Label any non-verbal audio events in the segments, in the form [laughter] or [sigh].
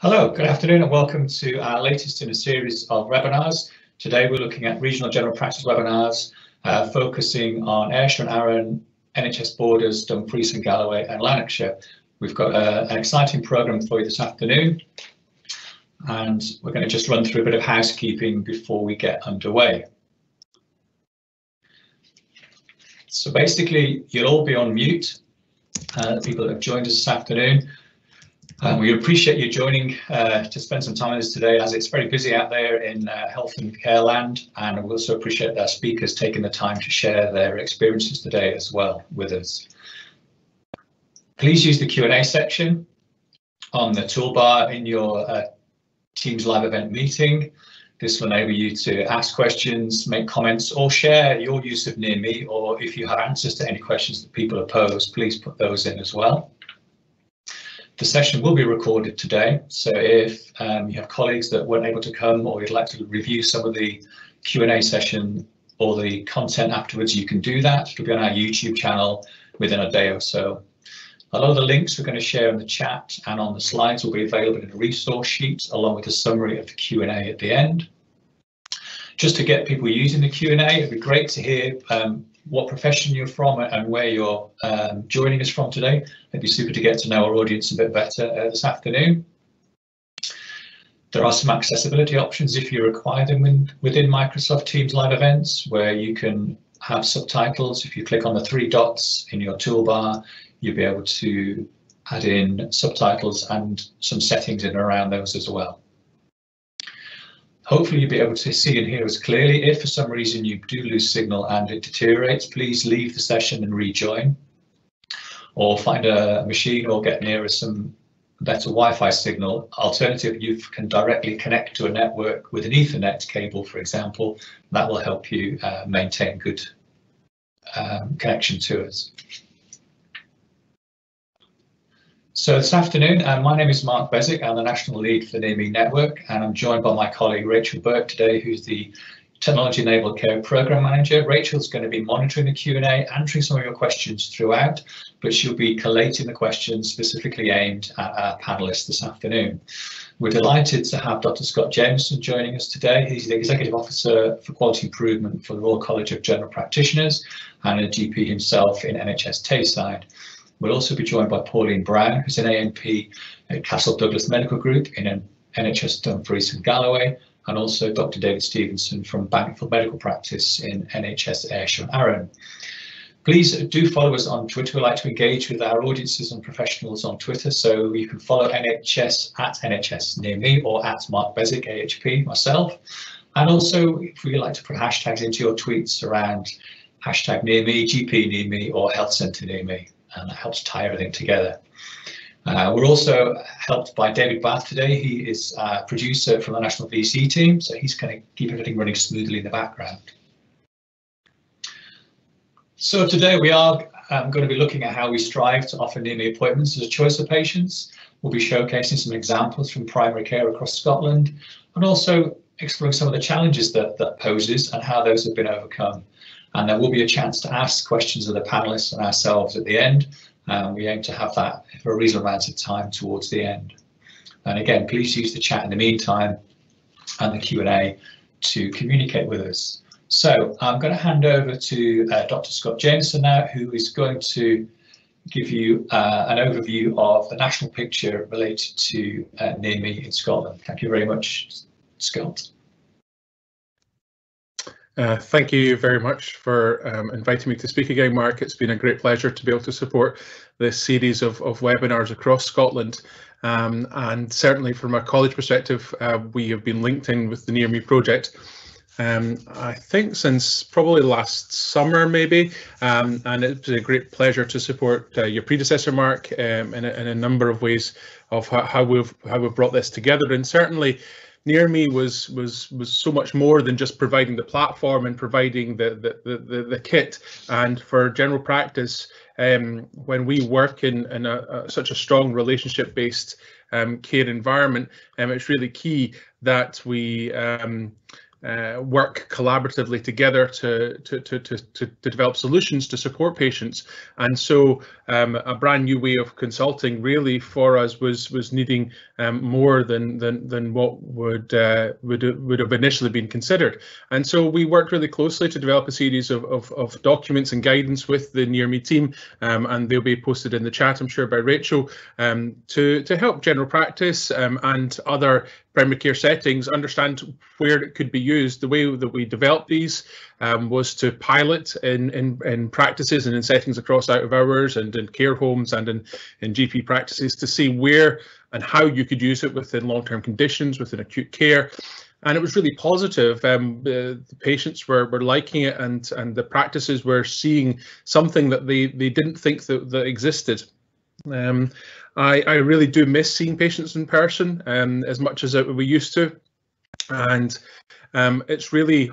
Hello, good afternoon and welcome to our latest in a series of webinars. Today we're looking at regional general practice webinars uh, focusing on Ayrshire and Arran, NHS Borders, Dumfries and Galloway and Lanarkshire. We've got uh, an exciting programme for you this afternoon and we're going to just run through a bit of housekeeping before we get underway. So basically you'll all be on mute, uh, people that have joined us this afternoon. Um, we appreciate you joining uh, to spend some time with us today as it's very busy out there in uh, health and care land and we also appreciate our speakers taking the time to share their experiences today as well with us. Please use the Q&A section on the toolbar in your uh, Teams live event meeting. This will enable you to ask questions, make comments or share your use of Near Me or if you have answers to any questions that people have posed, please put those in as well. The session will be recorded today, so if um, you have colleagues that weren't able to come or you'd like to review some of the Q&A session or the content afterwards, you can do that. It'll be on our YouTube channel within a day or so. A lot of the links we're going to share in the chat and on the slides will be available in a resource sheet along with a summary of the Q&A at the end. Just to get people using the Q&A, it'd be great to hear um, what profession you're from and where you're um, joining us from today. It'd be super to get to know our audience a bit better uh, this afternoon. There are some accessibility options if you require them in, within Microsoft Teams live events where you can have subtitles. If you click on the three dots in your toolbar, you'll be able to add in subtitles and some settings in around those as well. Hopefully you'll be able to see and hear us clearly. If for some reason you do lose signal and it deteriorates, please leave the session and rejoin. Or find a machine or get nearer some better Wi-Fi signal. Alternative, you can directly connect to a network with an Ethernet cable, for example. That will help you uh, maintain good um, connection to us. So this afternoon, uh, my name is Mark Beswick. I'm the National Lead for the Me Network, and I'm joined by my colleague Rachel Burke today, who's the Technology Enabled Care Program Manager. Rachel's going to be monitoring the Q&A, answering some of your questions throughout, but she'll be collating the questions specifically aimed at our panelists this afternoon. We're delighted to have Dr. Scott Jamieson joining us today. He's the Executive Officer for Quality Improvement for the Royal College of General Practitioners and a GP himself in NHS Tayside. We'll also be joined by Pauline Brown, who's an ANP at Castle Douglas Medical Group in NHS Dumfries and Galloway, and also Dr. David Stevenson from Bankfield Medical Practice in NHS Ayrshire and Arran. Please do follow us on Twitter. We like to engage with our audiences and professionals on Twitter, so you can follow NHS at NHS near me or at Mark Beswick AHP myself. And also, if you like to put hashtags into your tweets around hashtag near me, GP near me, or health centre near me and that helps tie everything together. Uh, we're also helped by David Bath today. He is a producer from the National VC team, so he's going to keep everything running smoothly in the background. So today we are um, going to be looking at how we strive to offer near me appointments as a choice for patients. We'll be showcasing some examples from primary care across Scotland and also exploring some of the challenges that that poses and how those have been overcome and there will be a chance to ask questions of the panelists and ourselves at the end. Um, we aim to have that for a reasonable amount of time towards the end. And again, please use the chat in the meantime and the Q&A to communicate with us. So I'm going to hand over to uh, Dr. Scott Jamieson now, who is going to give you uh, an overview of the national picture related to uh, Near Me in Scotland. Thank you very much, Scott. Uh, thank you very much for um, inviting me to speak again, Mark. It's been a great pleasure to be able to support this series of, of webinars across Scotland. Um, and certainly from a college perspective, uh, we have been linked in with the Near Me project. Um, I think since probably last summer, maybe, um, and it's a great pleasure to support uh, your predecessor, Mark, um, in, a, in, a, number of ways of how, we've how we've brought this together. And certainly, near me was was was so much more than just providing the platform and providing the the the, the kit. And for general practice um, when we work in, in a, a, such a strong relationship based um, care environment um, it's really key that we um, uh, work collaboratively together to, to, to, to, to develop solutions to support patients. And so um, a brand new way of consulting really for us was was needing um, more than, than, than what would, uh, would, would have initially been considered. And so we worked really closely to develop a series of, of, of documents and guidance with the Near Me team, um, and they'll be posted in the chat, I'm sure, by Rachel, um, to, to help general practice um, and other primary care settings understand where it could be used. The way that we developed these um, was to pilot in, in, in practices and in settings across out of hours and in care homes and in, in GP practices to see where and how you could use it within long-term conditions, within acute care. And it was really positive. Um, the, the, patients were, were liking it and, and the practices were seeing something that they, they didn't think that, that existed. Um, I, I really do miss seeing patients in person um, as much as we used to. And um, it's really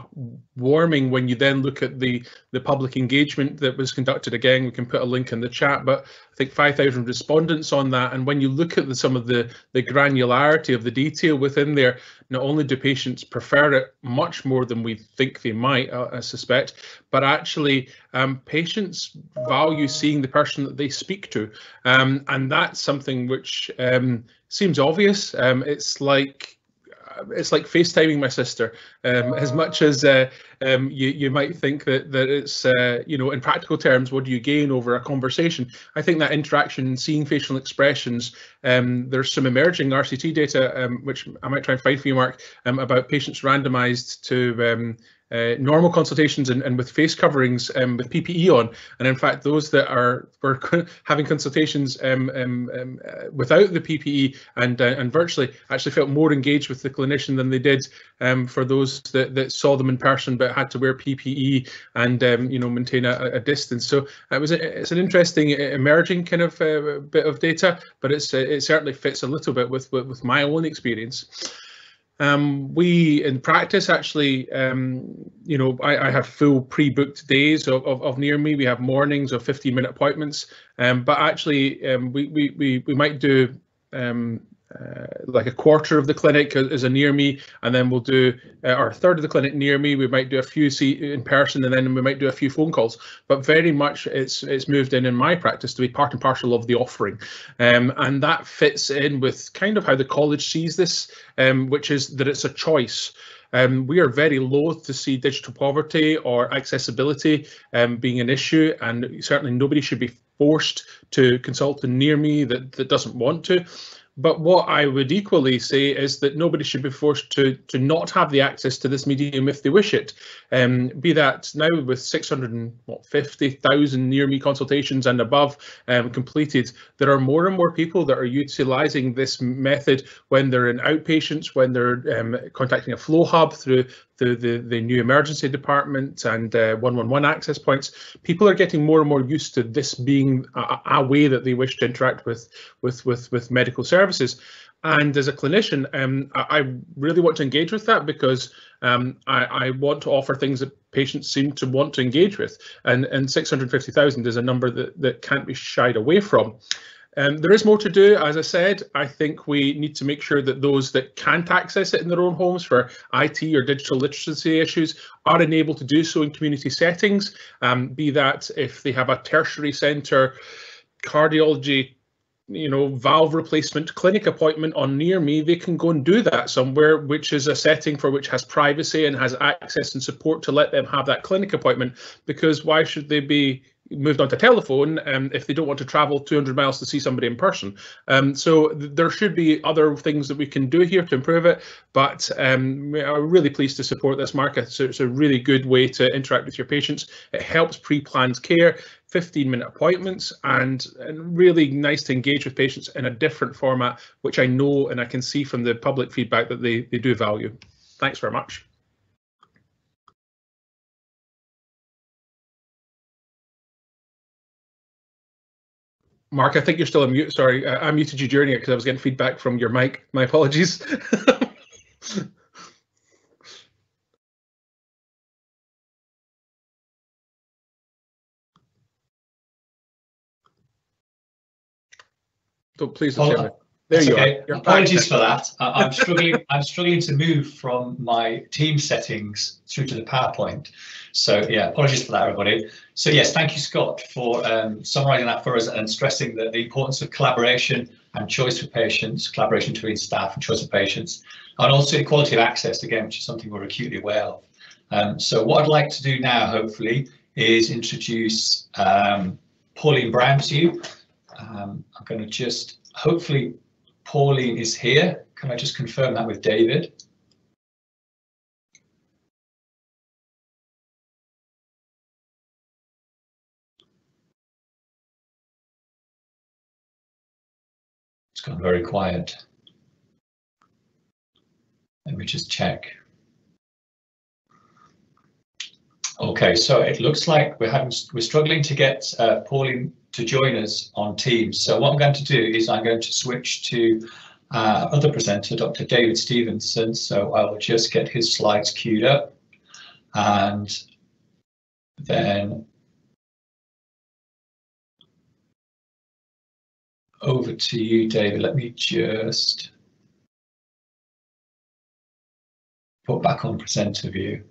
warming when you then look at the the public engagement that was conducted. Again, we can put a link in the chat, but I think 5,000 respondents on that. And when you look at the, some of the the granularity of the detail within there, not only do patients prefer it much more than we think they might, uh, I suspect, but actually um, patients value seeing the person that they speak to, um, and that's something which um, seems obvious. Um, it's like it's like FaceTiming my sister. Um, as much as uh, um, you you might think that that it's uh, you know in practical terms, what do you gain over a conversation? I think that interaction, seeing facial expressions. Um, there's some emerging RCT data, um, which I might try and find for you, Mark, um, about patients randomised to um, uh, normal consultations and, and with face coverings um, with PPE on. And in fact, those that are were [laughs] having consultations um, um, um, uh, without the PPE and uh, and virtually actually felt more engaged with the clinician than they did um, for those that, that saw them in person but had to wear PPE and um, you know maintain a, a, distance. So it was a, it's an interesting emerging kind of uh, bit of data, but it's it certainly fits a little bit with with, with my own experience. Um, we in practice actually, um, you know, I, I have full pre-booked days of, of, of, near me. We have mornings of 15 minute appointments, um, but actually um, we, we, we, we might do um, uh, like a quarter of the clinic is a near me, and then we'll do uh, our third of the clinic near me. We might do a few see in person, and then we might do a few phone calls. But very much it's it's moved in in my practice to be part and parcel of the offering, um, and that fits in with kind of how the college sees this, um, which is that it's a choice. Um, we are very loath to see digital poverty or accessibility um, being an issue, and certainly nobody should be forced to consult near me that, that doesn't want to. But what I would equally say is that nobody should be forced to to not have the access to this medium if they wish it. Um, be that now with 650,000 near me consultations and above um, completed, there are more and more people that are utilising this method when they're in outpatients, when they're um, contacting a flow hub through the, the, the new emergency department and uh, 111 access points, people are getting more and more used to this being a, a, way that they wish to interact with with with, with medical services. And as a clinician, um, I, I, really want to engage with that because um, I, I, want to offer things that patients seem to want to engage with. And, and 650,000 is a number that, that can't be shied away from. Um, there is more to do, as I said. I think we need to make sure that those that can't access it in their own homes for IT or digital literacy issues are enabled to do so in community settings, um, be that if they have a tertiary centre, cardiology, you know, valve replacement clinic appointment on near me, they can go and do that somewhere, which is a setting for which has privacy and has access and support to let them have that clinic appointment. Because why should they be moved on to telephone um, if they don't want to travel 200 miles to see somebody in person. Um, so th there should be other things that we can do here to improve it, but um, we're really pleased to support this market. So it's a really good way to interact with your patients. It helps pre-planned care, 15 minute appointments and, and really nice to engage with patients in a different format, which I know and I can see from the public feedback that they, they do value. Thanks very much. Mark, I think you're still on mute. Sorry, I, I muted you during it because I was getting feedback from your mic. My apologies. [laughs] don't please don't There That's you okay. are. You're Apologies back. for that. I, I'm struggling. I'm struggling to move from my team settings through to the PowerPoint. So yeah, apologies for that, everybody. So yes, thank you, Scott, for um, summarising that for us and stressing that the importance of collaboration and choice for patients, collaboration between staff and choice of patients, and also equality of access again, which is something we're acutely aware of. Um, so what I'd like to do now, hopefully, is introduce um, Pauline Brown to you. Um, I'm going to just hopefully Pauline is here. Can I just confirm that with David? It's gone very quiet. Let me just check. Okay, so it looks like we're having we're struggling to get uh, Pauline to join us on Teams. So what I'm going to do is I'm going to switch to uh, other presenter, Dr. David Stevenson. So I will just get his slides queued up and then over to you, David. Let me just put back on presenter view.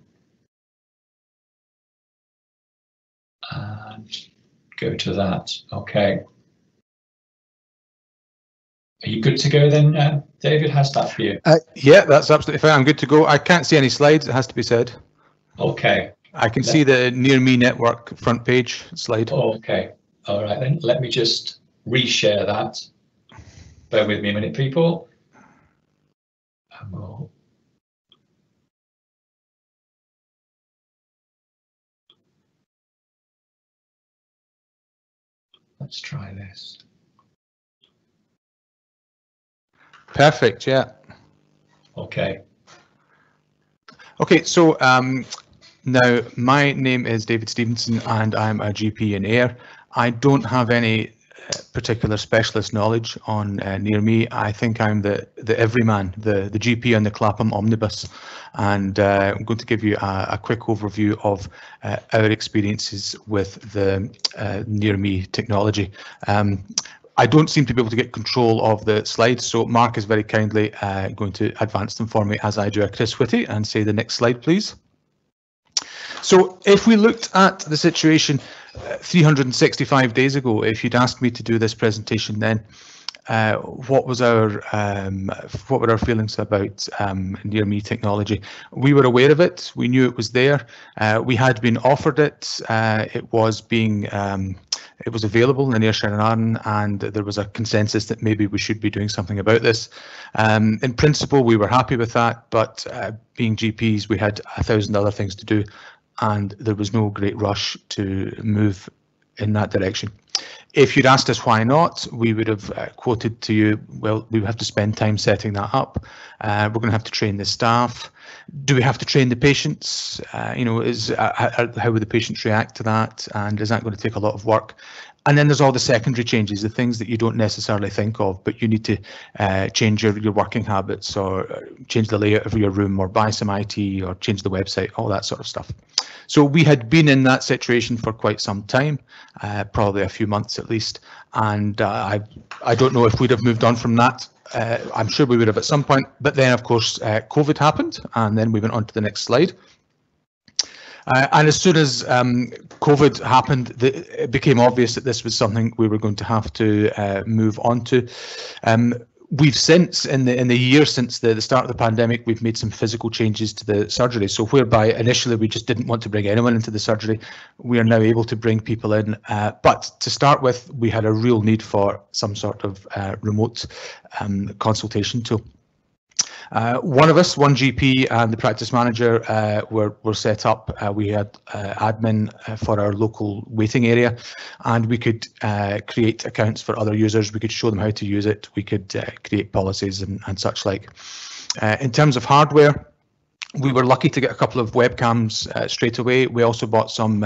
Go to that. Okay. Are you good to go then, uh, David? How's that for you? Uh, yeah, that's absolutely fine. I'm good to go. I can't see any slides, it has to be said. Okay. I can see the Near Me Network front page slide. Okay. All right then. Let me just reshare that. Bear with me a minute, people. And we'll Let's try this. Perfect, yeah. Okay. Okay, so um, now my name is David Stevenson and I'm a GP in Ayr. I don't have any particular specialist knowledge on uh, near me. I think I'm the the everyman, the the GP on the Clapham omnibus, and uh, I'm going to give you a, a quick overview of uh, our experiences with the uh, near me technology. Um, I don't seem to be able to get control of the slides, so Mark is very kindly uh, going to advance them for me as I do a Chris Whitty and say the next slide, please. So if we looked at the situation 365 days ago, if you'd asked me to do this presentation then, uh, what was our um, what were our feelings about um, near me technology? We were aware of it. We knew it was there. Uh, we had been offered it. Uh, it was being um, it was available in Air Sharon and there was a consensus that maybe we should be doing something about this. Um, in principle, we were happy with that, but uh, being GPs, we had a thousand other things to do, and there was no great rush to move in that direction. If you'd asked us why not, we would have uh, quoted to you, well, we would have to spend time setting that up. Uh, we're going to have to train the staff. Do we have to train the patients? Uh, you know, is how, how would the patients react to that? And is that going to take a lot of work? And then there's all the secondary changes, the things that you don't necessarily think of, but you need to uh, change your, your working habits or change the layout of your room or buy some IT or change the website, all that sort of stuff. So we had been in that situation for quite some time, uh, probably a few months at least. And uh, I, I don't know if we'd have moved on from that. Uh, I'm sure we would have at some point, but then of course uh, COVID happened and then we went on to the next slide. Uh, and as soon as um, COVID happened, the, it became obvious that this was something we were going to have to uh, move on to. Um, we've since, in the in the year since the, the start of the pandemic, we've made some physical changes to the surgery. So whereby initially we just didn't want to bring anyone into the surgery, we are now able to bring people in. Uh, but to start with, we had a real need for some sort of uh, remote um, consultation tool. Uh, one of us, one GP and the practice manager uh, were, were set up. Uh, we had uh, admin uh, for our local waiting area and we could uh, create accounts for other users. We could show them how to use it. We could create policies and, and such like. in terms of hardware, we were lucky to get a couple of webcams straight away. We also bought some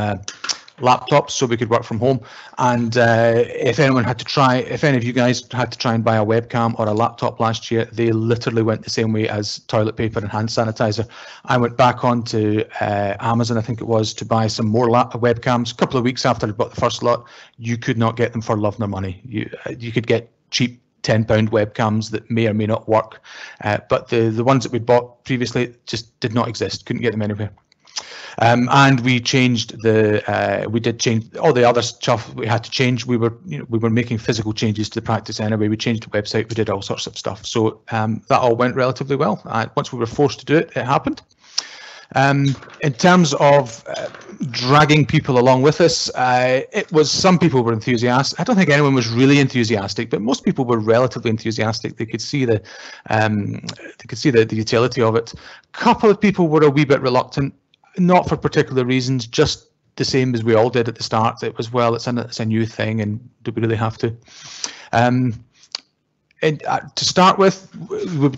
laptops so we could work from home. And uh, if anyone had to try, if any of you guys had to try and buy a webcam or a laptop last year, they literally went the same way as toilet paper and hand sanitizer. I went back onto uh, Amazon, I think it was, to buy some more webcams. A couple of weeks after I bought the first lot, you could not get them for love nor money. You uh, you could get cheap 10 pound webcams that may or may not work. Uh, but the, the ones that we bought previously just did not exist, couldn't get them anywhere. Um, and we changed the uh, we did change all the other stuff we had to change we were you know we were making physical changes to the practice anyway we changed the website we did all sorts of stuff so um, that all went relatively well uh, once we were forced to do it it happened um, in terms of uh, dragging people along with us, uh, it was some people were enthusiastic. I don't think anyone was really enthusiastic, but most people were relatively enthusiastic. They could see the um, they could see the, the utility of it. A couple of people were a wee bit reluctant, not for particular reasons, just the same as we all did at the start. It was well, it's a, it's a new thing, and do we really have to? Um, and uh, to start with,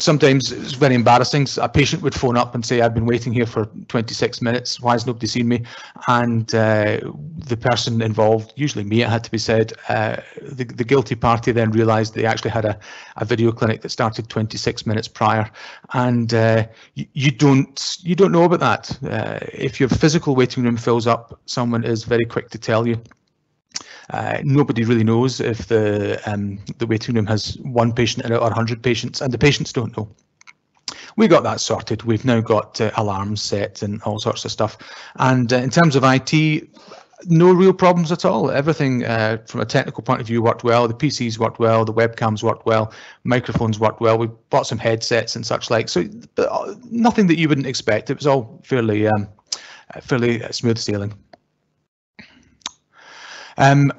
sometimes it's very embarrassing. A patient would phone up and say, "I've been waiting here for 26 minutes. Why has nobody seen me?" And uh, the person involved, usually me, it had to be said, uh, the, the guilty party then realised they actually had a, a video clinic that started 26 minutes prior, and uh, you, you, don't you don't know about that. Uh, if your physical waiting room fills up, someone is very quick to tell you. Uh, nobody really knows if the um, the waiting room has one patient in it or 100 patients, and the patients don't know. We got that sorted. We've now got uh, alarms set and all sorts of stuff. And uh, in terms of IT, no real problems at all. Everything uh, from a technical point of view worked well. The PCs worked well. The webcams worked well. Microphones worked well. We bought some headsets and such like. So uh, nothing that you wouldn't expect. It was all fairly um, fairly smooth sailing. Um,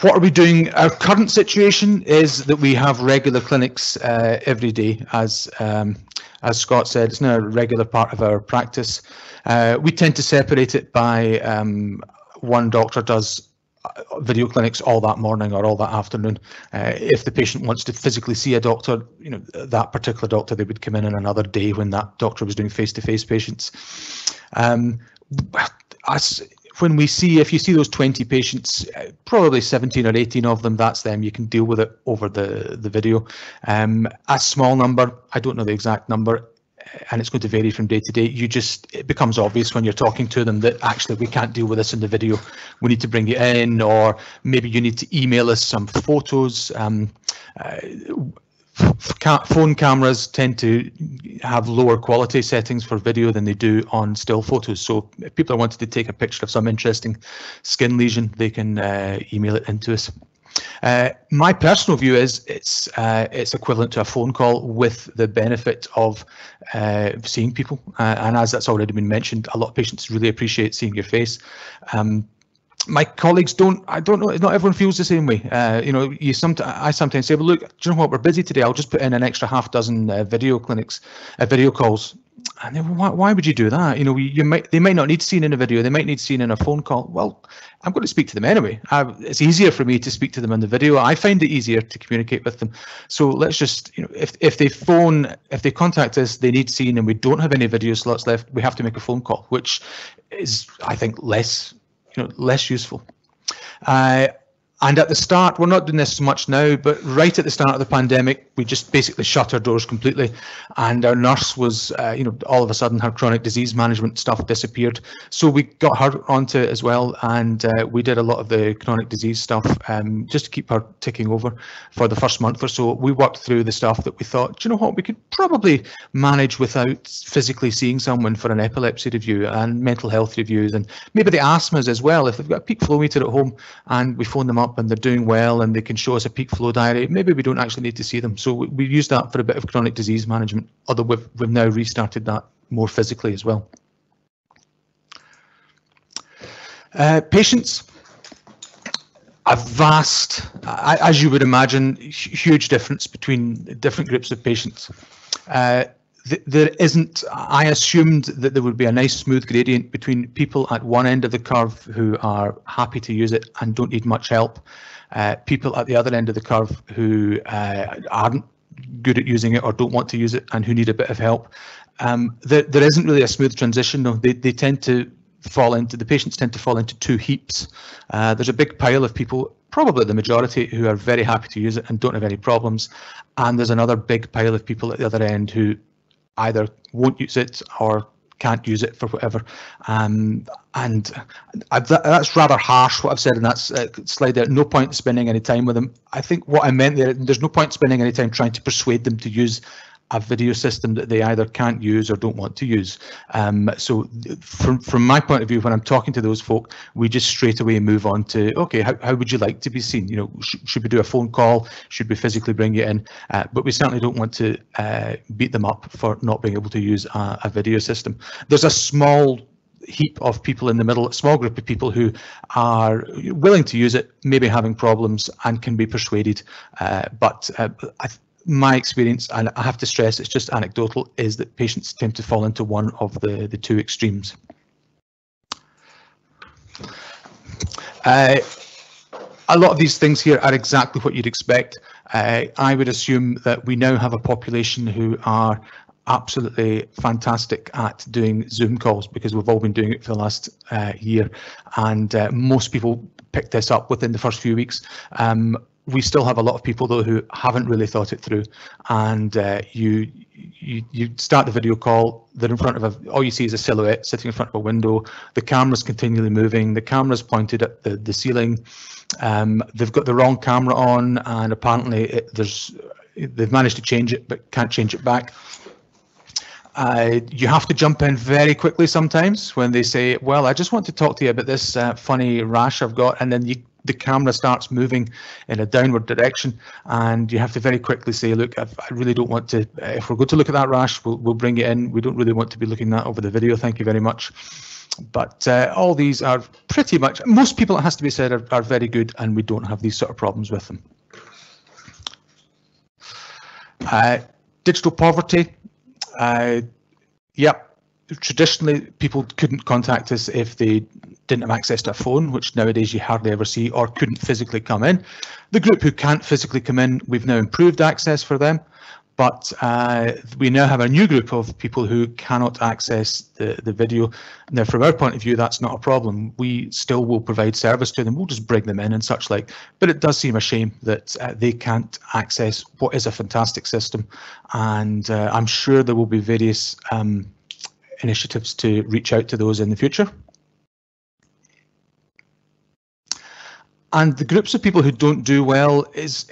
what are we doing? Our current situation is that we have regular clinics uh, every day, as um, as Scott said. It's now a regular part of our practice. Uh, we tend to separate it by um, one doctor does uh, video clinics all that morning or all that afternoon. Uh, if the patient wants to physically see a doctor, you know that particular doctor, they would come in on another day when that doctor was doing face-to-face -face patients. Um, as when we see, if you see those 20 patients, uh, probably 17 or 18 of them, that's them. You can deal with it over the, the video. Um, a small number, I don't know the exact number, and it's going to vary from day to day. You just, it becomes obvious when you're talking to them that actually we can't deal with this in the video. We need to bring you in, or maybe you need to email us some photos. Um, uh, phone cameras tend to have lower quality settings for video than they do on still photos. So if people are wanting to take a picture of some interesting skin lesion, they can uh, email it into us. Uh, my personal view is it's uh, it's equivalent to a phone call with the benefit of uh, seeing people. Uh, and as that's already been mentioned, a lot of patients really appreciate seeing your face. Um, my colleagues don't i don't know not everyone feels the same way. Uh, you know you sometimes i sometimes say well look do you know what? We're busy today. I'll just put in an extra half dozen uh, video clinics uh, video calls. And then why, why would you do that? You know you might they might not need seen in a video. They might need seen in a phone call. Well i'm going to speak to them anyway. I, it's easier for me to speak to them in the video. I find it easier to communicate with them. So let's just you know if, if they phone if they contact us they need seen and we don't have any video slots left we have to make a phone call which is i think less you know, less useful. Uh, and at the start, we're not doing this so much now, but right at the start of the pandemic, we just basically shut our doors completely. And our nurse was, uh, you know, all of a sudden her chronic disease management stuff disappeared. So we got her onto it as well. And uh, we did a lot of the chronic disease stuff um, just to keep her ticking over for the first month or so. We worked through the stuff that we thought, you know what, we could probably manage without physically seeing someone for an epilepsy review and mental health reviews and maybe the asthmas as well. If they've got a peak flow meter at home and we phone them up up and they're doing well and they can show us a peak flow diary, maybe we don't actually need to see them. So we, we use that for a bit of chronic disease management, although we've, we've now restarted that more physically as well. Uh, patients, a vast, as you would imagine, huge difference between different groups of patients. Uh, there isn't, I assumed that there would be a nice smooth gradient between people at one end of the curve who are happy to use it and don't need much help, uh, people at the other end of the curve who uh, aren't good at using it or don't want to use it and who need a bit of help. Um, there, there isn't really a smooth transition. They, they tend to fall into, the patients tend to fall into two heaps. Uh, there's a big pile of people probably the majority who are very happy to use it and don't have any problems. And there's another big pile of people at the other end who either won't use it or can't use it for whatever. Um, and I've, that's rather harsh what I've said in that uh, slide there. No point spending any time with them. I think what I meant there, there's no point spending any time trying to persuade them to use a video system that they either can't use or don't want to use. Um, so from, from my point of view, when I'm talking to those folk, we just straight away move on to, okay, how, how would you like to be seen? You know, sh should we do a phone call? Should we physically bring you in? Uh, but we certainly don't want to uh, beat them up for not being able to use a, a video system. There's a small heap of people in the middle, a small group of people who are willing to use it, maybe having problems and can be persuaded. Uh, but uh, I, my experience, and I have to stress it's just anecdotal, is that patients tend to fall into one of the, the two extremes. Uh, a lot of these things here are exactly what you'd expect. Uh, I would assume that we now have a population who are absolutely fantastic at doing Zoom calls because we've all been doing it for the last uh, year and uh, most people picked this up within the first few weeks. Um, we still have a lot of people though who haven't really thought it through. And uh, you you you start the video call they're in front of a all you see is a silhouette sitting in front of a window. The camera's continually moving. The camera's pointed at the the ceiling. Um, they've got the wrong camera on and apparently it, there's they've managed to change it but can't change it back. Uh, you have to jump in very quickly sometimes when they say, well, I just want to talk to you about this uh, funny rash I've got. And then you the camera starts moving in a downward direction and you have to very quickly say look i really don't want to if we're going to look at that rash we'll, we'll bring it in. We don't really want to be looking at over the video. Thank you very much. But uh, all these are pretty much most people it has to be said are, are very good and we don't have these sort of problems with them. Uh, digital poverty uh, yep. Traditionally people couldn't contact us if they didn't have access to a phone, which nowadays you hardly ever see, or couldn't physically come in. The group who can't physically come in, we've now improved access for them, but uh, we now have a new group of people who cannot access the, the video. Now, from our point of view, that's not a problem. We still will provide service to them. We'll just bring them in and such like. But it does seem a shame that uh, they can't access what is a fantastic system. And uh, I'm sure there will be various um, initiatives to reach out to those in the future. And the groups of people who don't do well is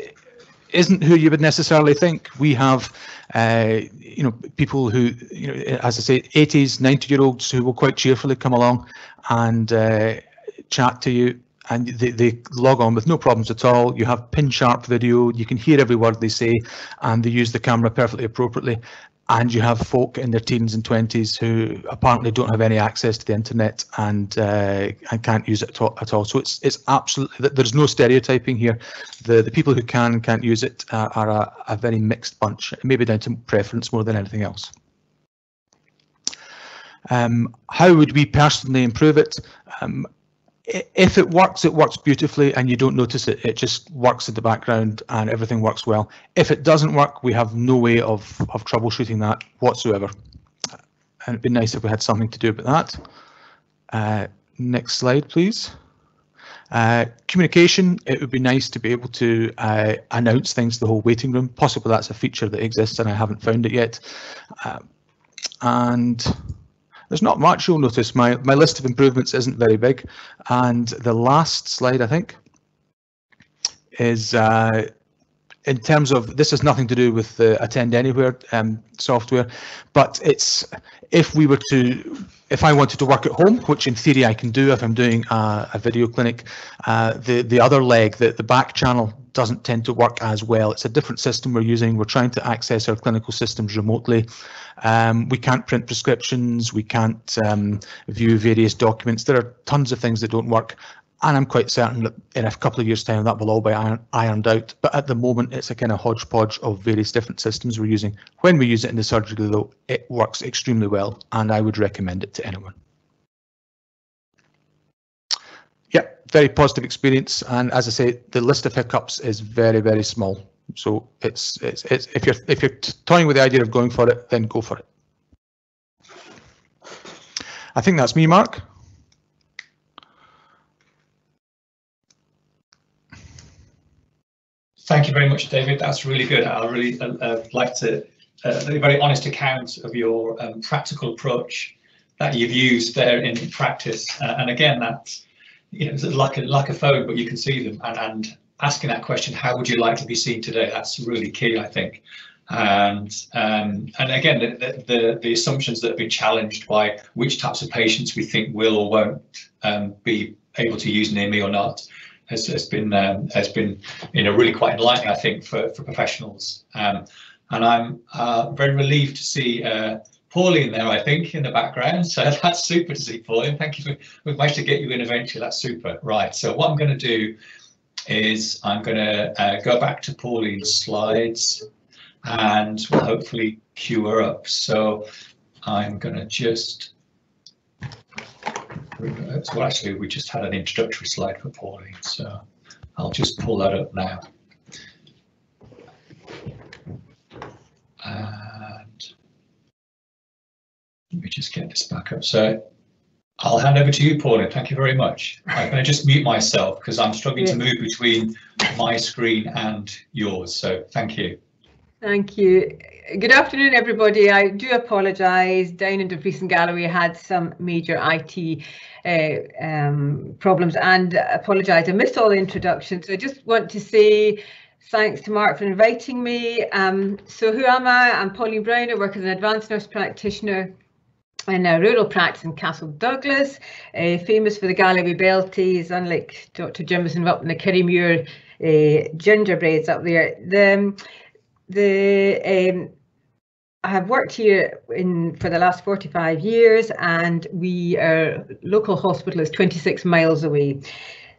isn't who you would necessarily think. We have, uh, you know, people who, you know, as I say, 80s, 90 year olds who will quite cheerfully come along and uh, chat to you and they, they log on with no problems at all. You have pin sharp video, you can hear every word they say, and they use the camera perfectly appropriately and you have folk in their teens and 20s who apparently don't have any access to the internet and uh, and can't use it at all, at all. So it's it's absolutely there's no stereotyping here. The the people who can and can't use it uh, are a, a very mixed bunch, maybe down to preference more than anything else. Um, how would we personally improve it? Um, if it works, it works beautifully and you don't notice it. It just works in the background and everything works well. If it doesn't work, we have no way of, of troubleshooting that whatsoever. And it'd be nice if we had something to do about that. Uh, next slide, please. Uh, communication, it would be nice to be able to uh, announce things to the whole waiting room. Possibly that's a feature that exists and I haven't found it yet. Uh, and there's not much you'll notice. My, my list of improvements isn't very big. And the last slide, I think, is uh, in terms of this has nothing to do with the attend anywhere um, software, but it's if we were to if I wanted to work at home, which in theory I can do if I'm doing a, a video clinic, uh, the the other leg, the the back channel doesn't tend to work as well. It's a different system we're using. We're trying to access our clinical systems remotely. Um, we can't print prescriptions. We can't um, view various documents. There are tons of things that don't work. And I'm quite certain that in a couple of years' time, that will all be iron, ironed out. But at the moment, it's a kind of hodgepodge of various different systems we're using. When we use it in the surgery, though, it works extremely well, and I would recommend it to anyone. Yeah, very positive experience. And as I say, the list of hiccups is very, very small. So it's, it's, it's if you're if you're toying with the idea of going for it, then go for it. I think that's me, Mark. Thank you very much, David. That's really good. I really uh, uh, like to uh, a very honest account of your um, practical approach that you've used there in practice. Uh, and again, that's you know, like a like a phone, but you can see them. And, and asking that question, how would you like to be seen today? That's really key, I think. And um, and again, the, the, the assumptions that have been challenged by which types of patients we think will or won't um, be able to use near me or not has, has been um, has been you know really quite enlightening, I think, for for professionals. Um, and I'm uh, very relieved to see uh, Pauline there, I think, in the background. So [laughs] that's super to see Pauline. Thank you for we've managed to get you in eventually. That's super. Right. So what I'm going to do is I'm going to uh, go back to Pauline's slides and we'll hopefully queue her up. So I'm going to just so actually we just had an introductory slide for Pauline, so I'll just pull that up now. And let me just get this back up. So I'll hand over to you, Pauline. Thank you very much. I'm going to just mute myself because I'm struggling yeah. to move between my screen and yours. So thank you. Thank you. Good afternoon, everybody. I do apologise. Down in Dumfries and Galloway had some major IT uh, um, problems and apologise. I missed all the introductions. So I just want to say thanks to Mark for inviting me. Um, so who am I? I'm Pauline Brown. I work as an advanced nurse practitioner in a rural practice in Castle Douglas, uh, famous for the Galloway Belties, unlike Dr. Jamieson up in the Kirriemuir uh, gingerbreads up there. The, um, the um, I have worked here in for the last 45 years and we our local hospital is 26 miles away.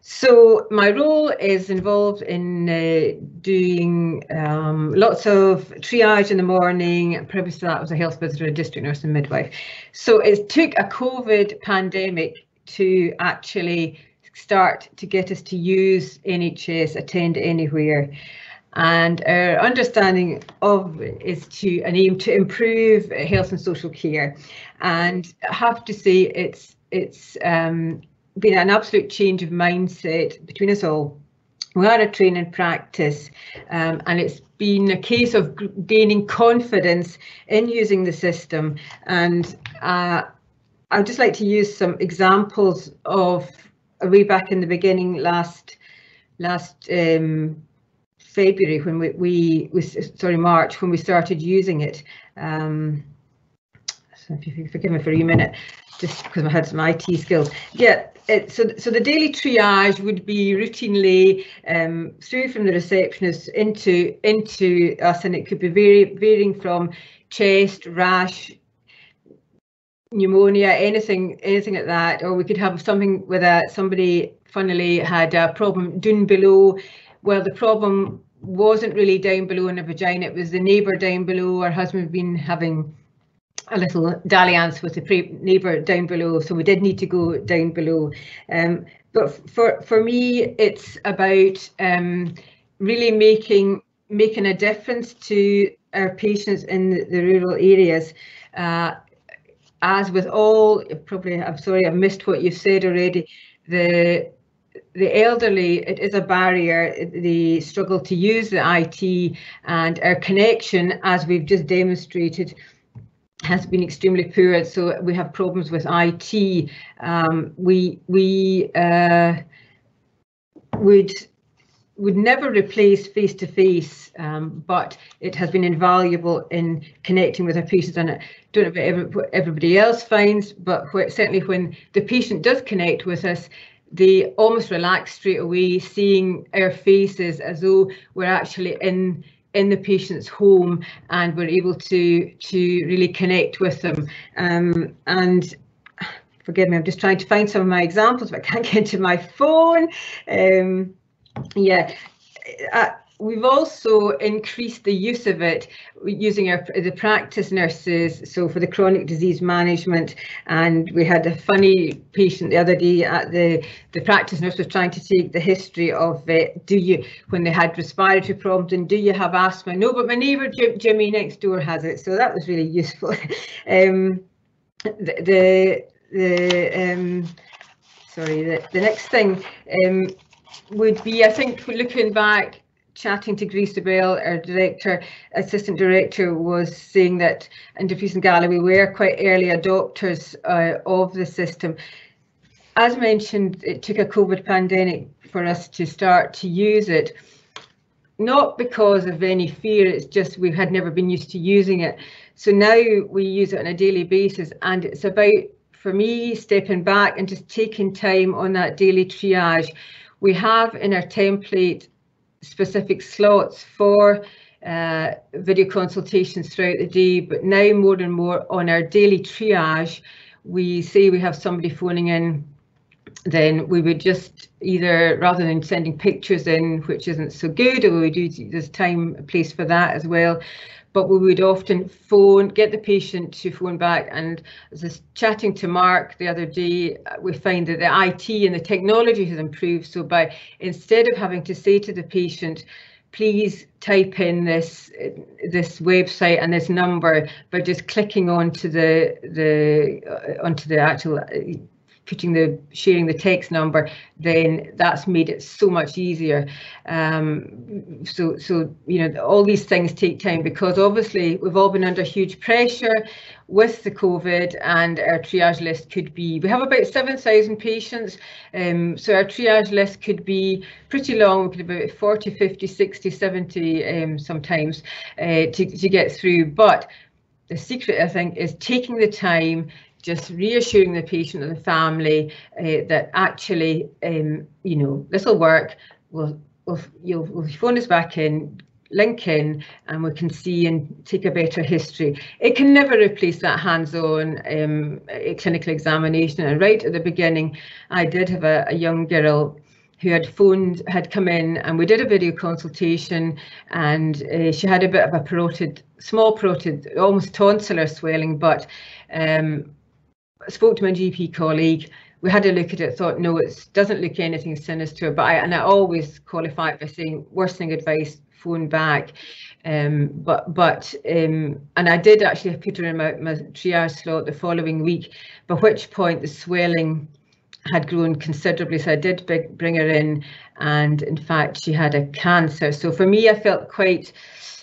So my role is involved in uh, doing um, lots of triage in the morning. Previous to that, was a health visitor, a district nurse and midwife. So it took a COVID pandemic to actually start to get us to use NHS Attend Anywhere and our understanding of is to an aim to improve health and social care. And I have to say it's it's um, been an absolute change of mindset between us all. We are a training practice um, and it's been a case of gaining confidence in using the system. And uh, I'd just like to use some examples of way back in the beginning last last um, February when we, we, we sorry March when we started using it. Um, so if you forgive me for a minute, just because I had some IT skills. Yeah, it, so so the daily triage would be routinely um, through from the receptionist into into us, and it could be very varying from chest, rash, pneumonia, anything anything like that, or we could have something with somebody funnily had a problem down below well, the problem wasn't really down below in the vagina, it was the neighbour down below. Our husband had been having a little dalliance with the neighbour down below, so we did need to go down below. Um, but for for me, it's about um, really making making a difference to our patients in the, the rural areas. Uh, as with all, probably, I'm sorry, I missed what you said already. The the elderly, it is a barrier. They struggle to use the IT, and our connection, as we've just demonstrated, has been extremely poor. So we have problems with IT. Um, we we uh, would would never replace face to face, but it has been invaluable in connecting with our patients. And I don't know what everybody else finds, but certainly when the patient does connect with us, they almost relax straight away, seeing our faces as though we're actually in in the patient's home and we're able to to really connect with them. Um, and forgive me, I'm just trying to find some of my examples, but I can't [laughs] get to my phone. Um, yeah. We've also increased the use of it using our the practice nurses so for the chronic disease management. And we had a funny patient the other day at the the practice nurse was trying to take the history of it. Do you when they had respiratory problems and do you have asthma? No but my neighbor Jimmy next door has it. So that was really [laughs] useful. Um the the, the um sorry the, the next thing um would be i think looking back chatting to Grace Bell, our director, assistant director, was saying that in Dumfries and Galloway we were quite early adopters uh, of the system. As mentioned, it took a COVID pandemic for us to start to use it. Not because of any fear, it's just we had never been used to using it. So now we use it on a daily basis and it's about, for me, stepping back and just taking time on that daily triage. We have in our template specific slots for uh, video consultations throughout the day, but now more and more on our daily triage, we say we have somebody phoning in, then we would just either, rather than sending pictures in, which isn't so good, or we do, there's time, place for that as well, but we would often phone, get the patient to phone back. And as I was chatting to Mark the other day, uh, we find that the IT and the technology has improved. So by instead of having to say to the patient, please type in this uh, this website and this number by just clicking onto the the uh, onto the actual uh, putting the sharing the text number, then that's made it so much easier. Um, so so you know all these things take time because obviously we've all been under huge pressure with the COVID and our triage list could be, we have about 7,000 patients, um, so our triage list could be pretty long, we could have about 40, 50, 60, 70 um, sometimes uh, to, to get through, but the secret I think is taking the time just reassuring the patient and the family uh, that actually, um, you know, this will work. We'll, we'll, you'll, we'll phone us back in, link in, and we can see and take a better history. It can never replace that hands-on um, clinical examination. And right at the beginning, I did have a, a young girl who had phoned, had come in and we did a video consultation and uh, she had a bit of a parotid, small parotid, almost tonsillar swelling, but um, spoke to my GP colleague. We had a look at it, thought, no, it doesn't look anything sinister. But I, and I always qualify it by saying worsening advice, phone back. Um, but but um, and I did actually put her in my, my triage slot the following week, by which point the swelling had grown considerably. So I did bring her in, and in fact she had a cancer. So for me, I felt quite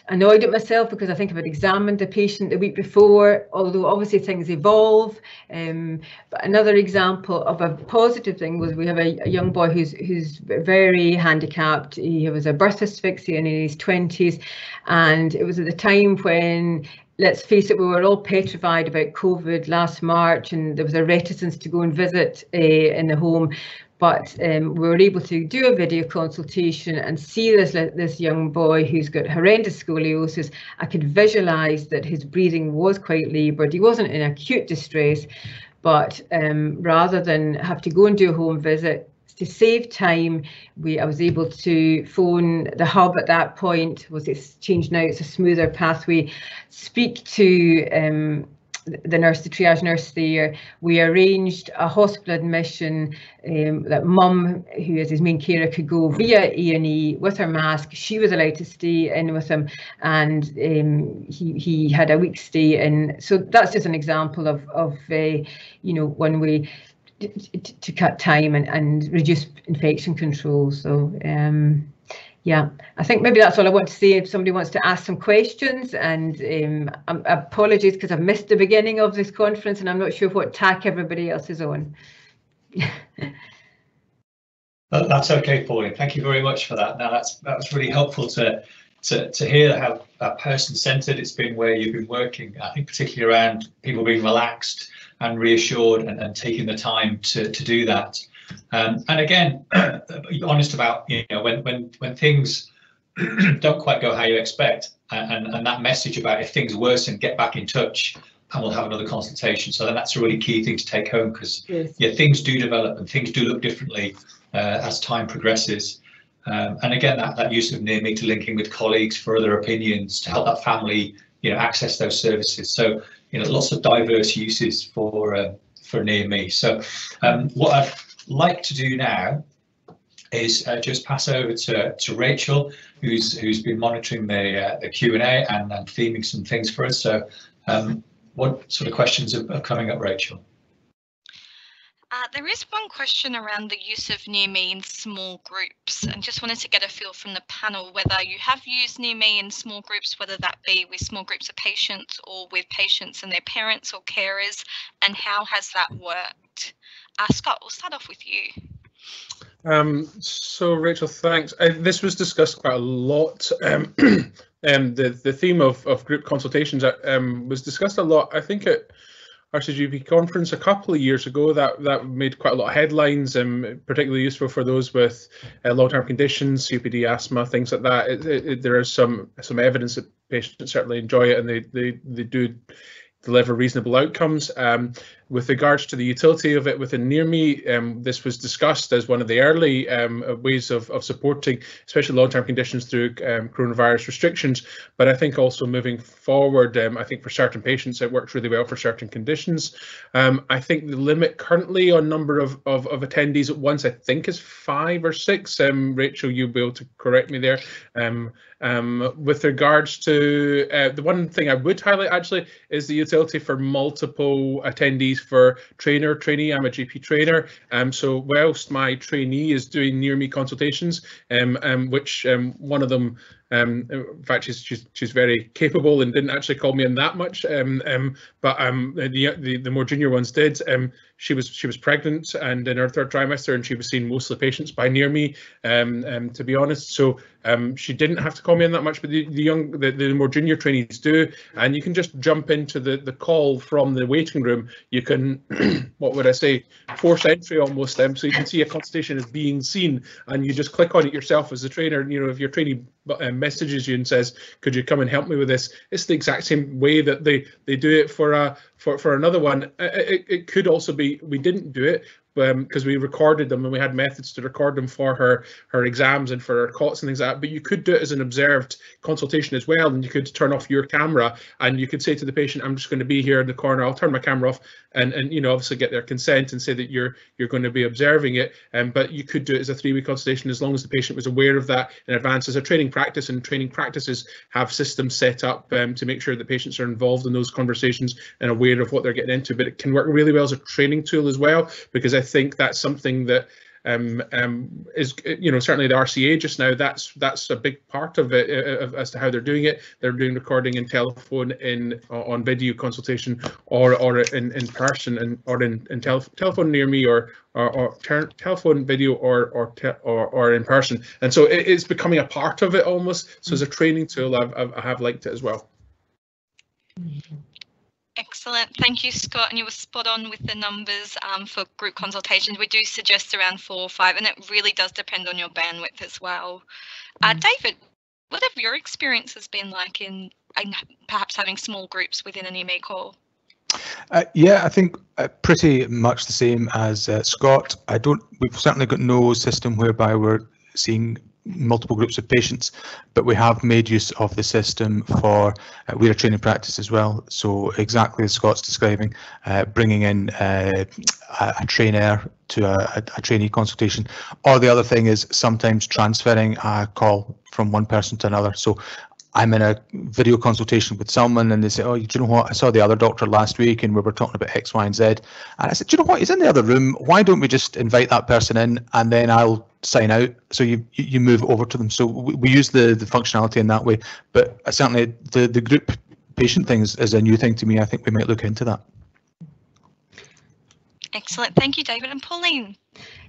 annoyed at myself because I think I had examined the patient the week before, although obviously things evolve. Um, but another example of a positive thing was we have a, a, young boy who's who's very handicapped. He was a birth asphyxia in his 20s, and it was at the time when let's face it, we were all petrified about COVID last March, and there was a reticence to go and visit uh, in the home but um, we were able to do a video consultation and see this this young boy who's got horrendous scoliosis. I could visualize that his breathing was quite laboured. He wasn't in acute distress, but um, rather than have to go and do a home visit, to save time, we I was able to phone the hub at that point. Was it changed now? It's a smoother pathway. Speak to um, the nurse, the triage nurse there, we arranged a hospital admission um, that mum, who is his main carer, could go via A&E with her mask. She was allowed to stay in with him and um, he, he had a week stay in. So that's just an example of, of uh, you know, when we to cut time and, and reduce infection control. So um, yeah, I think maybe that's all I want to say. If somebody wants to ask some questions, and um, um, apologies because I've missed the beginning of this conference and I'm not sure what tack everybody else is on. [laughs] that's okay, Pauline. Thank you very much for that. Now that's that's really helpful to to to hear how uh, person-centered it's been where you've been working. I think particularly around people being relaxed and reassured and, and taking the time to to do that. Um, and again, be [clears throat] honest about you know when when when things [clears throat] don't quite go how you expect, and, and that message about if things worsen, get back in touch, and we'll have another consultation. So then that's a really key thing to take home because yes. yeah, things do develop and things do look differently uh, as time progresses. Um, and again, that, that use of near me to linking with colleagues for other opinions to help that family, you know, access those services. So you know, lots of diverse uses for uh, for near me. So um, what I've like to do now is uh, just pass over to, to Rachel, who's who's been monitoring the uh, the Q and A and, and theming some things for us. So, um, what sort of questions are, are coming up, Rachel? Uh, there is one question around the use of Near Me in small groups and just wanted to get a feel from the panel whether you have used Near Me in small groups, whether that be with small groups of patients or with patients and their parents or carers, and how has that worked? Uh, Scott, we'll start off with you. Um, so Rachel, thanks. Uh, this was discussed quite a lot. Um, [clears throat] um, the the theme of, of group consultations uh, um, was discussed a lot. I think at RCGP conference a couple of years ago that that made quite a lot of headlines and particularly useful for those with uh, long-term conditions, COPD, asthma, things like that. It, it, there is some some evidence that patients certainly enjoy it and they they they do deliver reasonable outcomes. Um, with regards to the utility of it within Near Me, um, this was discussed as one of the early um, ways of, of supporting, especially long-term conditions through um, coronavirus restrictions. But I think also moving forward, um, I think for certain patients, it works really well for certain conditions. Um, I think the limit currently on number of, of, of, attendees at once, I think is five or six. Um, Rachel, you'll be able to correct me there. with regards to uh, the one thing I would highlight actually is the utility for multiple attendees for trainer, trainee. I'm a GP trainer. Um, so whilst my trainee is doing near me consultations, um, um, which um, one of them um, in fact, she's, she's she's very capable and didn't actually call me in that much. Um, um, but um, the, the the more junior ones did. Um, she was she was pregnant and in her third trimester, and she was seeing most of the patients by near me. Um, um, to be honest, so um, she didn't have to call me in that much, but the, the young the, the more junior trainees do, and you can just jump into the the call from the waiting room. You can [clears throat] what would I say force entry almost, um, so you can see a consultation is being seen, and you just click on it yourself as a trainer. You know, if your trainee Uh, messages you and says, "Could you come and help me with this?" It's the exact same way that they they do it for a for for another one. Uh, it, it could also be we didn't do it, because um, we recorded them and we had methods to record them for her her exams and for her COTS and things like that. But you could do it as an observed consultation as well, and you could turn off your camera and you could say to the patient, "I'm just going to be here in the corner. I'll turn my camera off," and and you know obviously get their consent and say that you're you're going to be observing it. Um, but you could do it as a three-week consultation as long as the patient was aware of that in advance as a training practice. And training practices have systems set up um, to make sure that patients are involved in those conversations and aware of what they're getting into. But it can work really well as a training tool as well because I think that's something that um, um, is you know certainly the RCA just now that's that's a big part of it uh, as to how they're doing it. They're doing recording in telephone, in on video consultation, or or in, in person, and or in, in tel telephone near me, or or, or telephone video, or or, or or in person. And so it is becoming a part of it almost. So as a training tool, I've, I've I have liked it as well. Excellent. Thank you, Scott. And you were spot on with the numbers um, for group consultations. We do suggest around four or five, and it really does depend on your bandwidth as well. Uh, mm. David, what have your experiences been like in, in, perhaps having small groups within a Near Me call? Uh, yeah, I think uh, pretty much the same as uh, Scott. I don't. We've certainly got no system whereby we're seeing multiple groups of patients, but we have made use of the system for uh, we're training practice as well. So exactly as Scott's describing, uh, bringing in uh, a, a, trainer to a, a, trainee consultation. Or the other thing is sometimes transferring a call from one person to another. So I'm in a video consultation with someone and they say, oh, do you know what? I saw the other doctor last week and we were talking about X, Y, and Z. And I said, do you know what? He's in the other room. Why don't we just invite that person in and then I'll sign out. So you you move over to them. So we, we use the, the functionality in that way. But certainly the, the group patient thing is, is a new thing to me. I think we might look into that. Excellent. Thank you, David. And Pauline.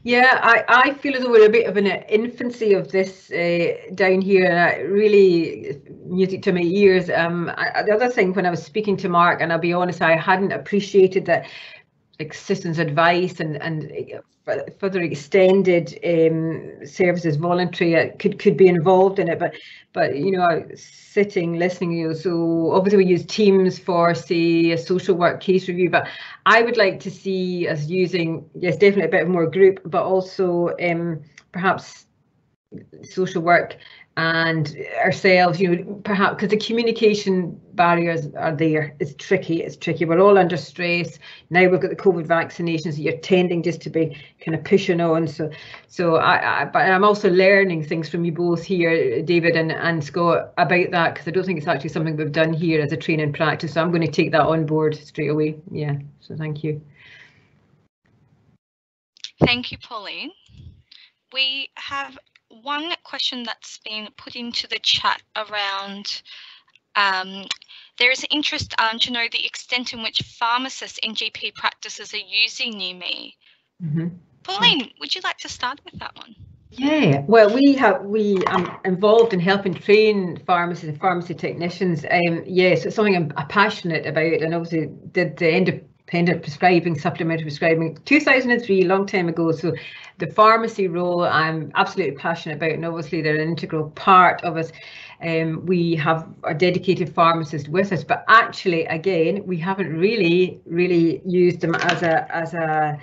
Yeah, I, I feel as though we're a bit of an infancy of this uh, down here, and I really music to my ears. Um, I, the other thing, when I was speaking to Mark, and I'll be honest, I hadn't appreciated that like systems advice and and further extended um, services voluntary uh, could could be involved in it. But but you know sitting listening you know, so obviously we use teams for say a social work case review but i would like to see us using yes definitely a bit more group but also um, perhaps social work and ourselves, you know, perhaps because the communication barriers are there. It's tricky. It's tricky. We're all under stress. Now we've got the COVID vaccinations. You're tending just to be kind of pushing on. So, so I, I but I'm also learning things from you both here, David and, and Scott, about that because I don't think it's actually something we've done here as a training practice. So I'm going to take that on board straight away. Yeah. So thank you. Thank you, Pauline. We have one question that's been put into the chat around um, there is an interest um, to know the extent in which pharmacists in GP practices are using NearMe. Mm -hmm. Pauline, would you like to start with that one? Yeah, well, we have we um involved in helping train pharmacists and pharmacy technicians. Um, yes, yeah, so it's something I'm, I'm, passionate about, and obviously did the independent prescribing, supplementary prescribing, 2003, long time ago. So the pharmacy role, I'm absolutely passionate about, and obviously they're an integral part of us. Um, we have a dedicated pharmacist with us, but actually, again, we haven't really, really used them as a as a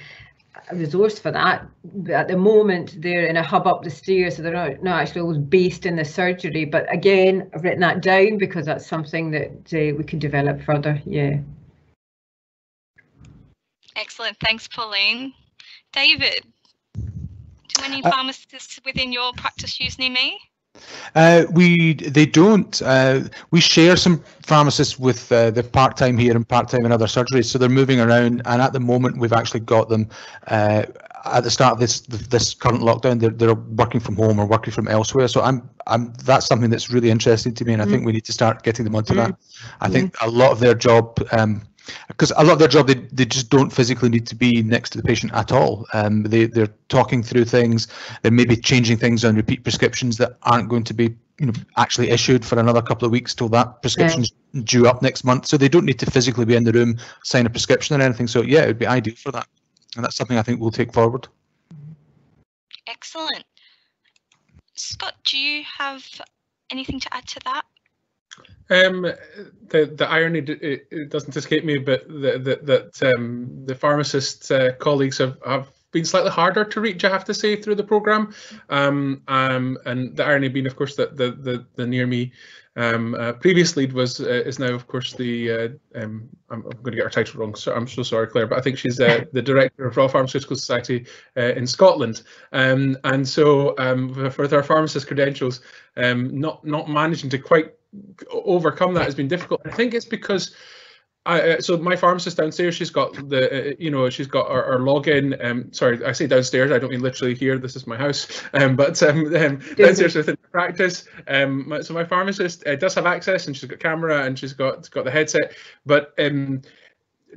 resource for that. At the moment, they're in a hub up the stairs, so they're not, not actually always based in the surgery. But again, I've written that down because that's something that uh, we can develop further. Yeah. Excellent. Thanks, Pauline. David, do any uh, pharmacists within your practice use NearMe? Uh, we they don't. Uh, we share some pharmacists with uh, the part time here and part time in other surgeries, so they're moving around. And at the moment, we've actually got them uh, at the start of this this current lockdown. They're they're working from home or working from elsewhere. So I'm I'm that's something that's really interesting to me, and I mm. think we need to start getting them onto mm. that. I mm. think a lot of their job. Um, because a lot of their job they, they just don't physically need to be next to the patient at all. Um, they, they're talking through things. They may be changing things on repeat prescriptions that aren't going to be you know actually issued for another couple of weeks till that prescription's yeah. due up next month. So they don't need to physically be in the room sign a prescription or anything. So yeah it would be ideal for that. And that's something i think we'll take forward. Excellent. Scott do you have anything to add to that um, the the irony it, it doesn't escape me, but that that um, the pharmacist uh, colleagues have, have been slightly harder to reach, I have to say, through the program. Um, um, and the irony being, of course, that the the the NearMe um, uh, previous lead was uh, is now, of course, the uh, um, I'm, I'm, going to get her title wrong, so I'm so sorry, Clare, but I think she's uh, [laughs] the director of Royal Pharmaceutical Society uh, in Scotland, um, and so um, with our pharmacist credentials, um, not not managing to quite overcome that has been difficult. I think it's because I, uh, so my pharmacist downstairs, she's got the, uh, you know, she's got our, our login. Um, sorry, I say downstairs. I don't mean literally here. This is my house. [laughs] Um, but um, um downstairs within the practice. Um, so my pharmacist uh, does have access, and she's got camera, and she's got got the headset. But um,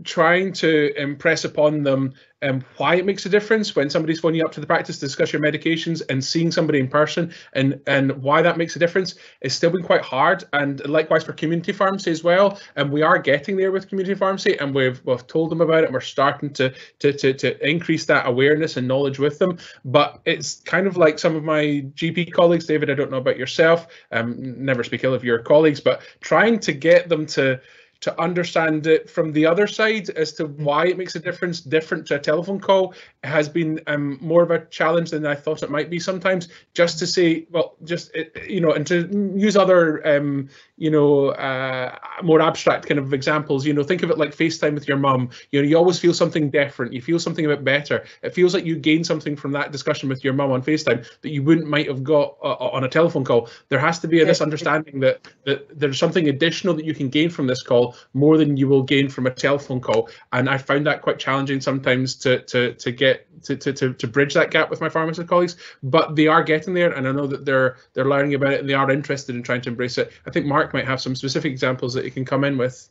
trying to impress upon them um, why it makes a difference when somebody's phoning you up to the practice to discuss your medications and seeing somebody in person and and why that makes a difference is still been quite hard. And likewise for community pharmacy as well and we are getting there with community pharmacy and we've we've told them about it and we're starting to to to, to increase that awareness and knowledge with them. But it's kind of like some of my gp colleagues david i don't know about yourself um never speak ill of your colleagues but trying to get them to to understand it from the other side as to why it makes a difference different to a telephone call has been um, more of a challenge than I thought it might be sometimes just to say well just you know and to use other um, you know uh, more abstract kind of examples you know think of it like FaceTime with your mum you know you always feel something different you feel something a bit better it feels like you gain something from that discussion with your mum on FaceTime that you wouldn't might have got uh, on a telephone call there has to be a, this understanding that that there's something additional that you can gain from this call more than you will gain from a telephone call. And I found that quite challenging sometimes to to to get to to to, to bridge that gap with my pharmacist colleagues. But they are getting there, and I know that they're they're learning about it and they are interested in trying to embrace it. I think Mark might have some specific examples that he can come in with.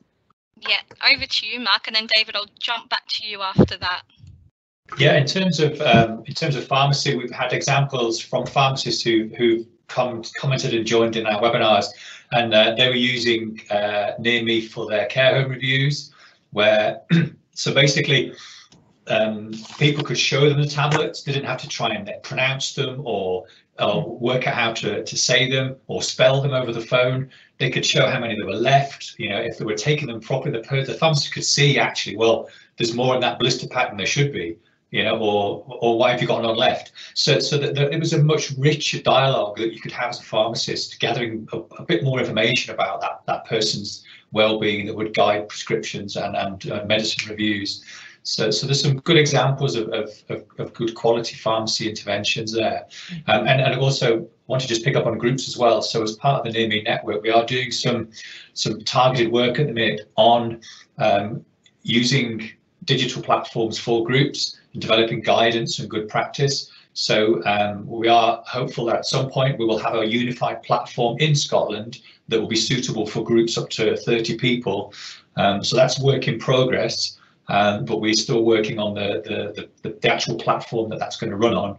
Yeah, over to you, Mark, and then David, I'll jump back to you after that. Yeah, in terms of um, in terms of pharmacy, we've had examples from pharmacists who who come commented and joined in our webinars and uh, they were using uh, NearMe for their care home reviews, where [clears throat] so basically um, people could show them the tablets. They didn't have to try and pronounce them or, or work out how to, to say them or spell them over the phone. They could show how many there were left. You know, if they were taking them properly, the, the pharmacist could see actually, well, there's more in that blister pack than there should be you know, or or why have you got none left? So so that, that it was a much richer dialogue that you could have as a pharmacist, gathering a, a bit more information about that that person's well-being that would guide prescriptions and and uh, medicine reviews. So, so there's some good examples of, of, of, of good quality pharmacy interventions there. Um, and, and also want to just pick up on groups as well. So as part of the NearMe network, we are doing some some targeted work at the minute on um, using digital platforms for groups and developing guidance and good practice. So um, we are hopeful that at some point we will have a unified platform in Scotland that will be suitable for groups up to 30 people. Um, so that's work in progress, um, but we're still working on the, the, the, the actual platform that that's going to run on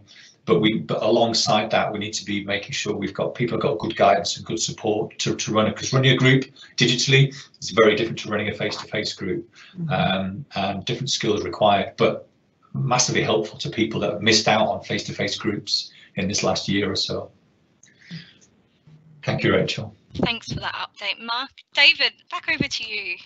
but we but alongside that we need to be making sure we've got people have got good guidance and good support to, to run it because running a group digitally is very different to running a face-to-face group. Mm-hmm. um, and different skills required but massively helpful to people that have missed out on face-to-face groups in this last year or so. Thank you rachel Thanks for that update, Mark. David, back over to you.